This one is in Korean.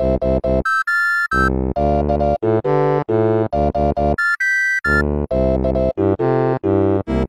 you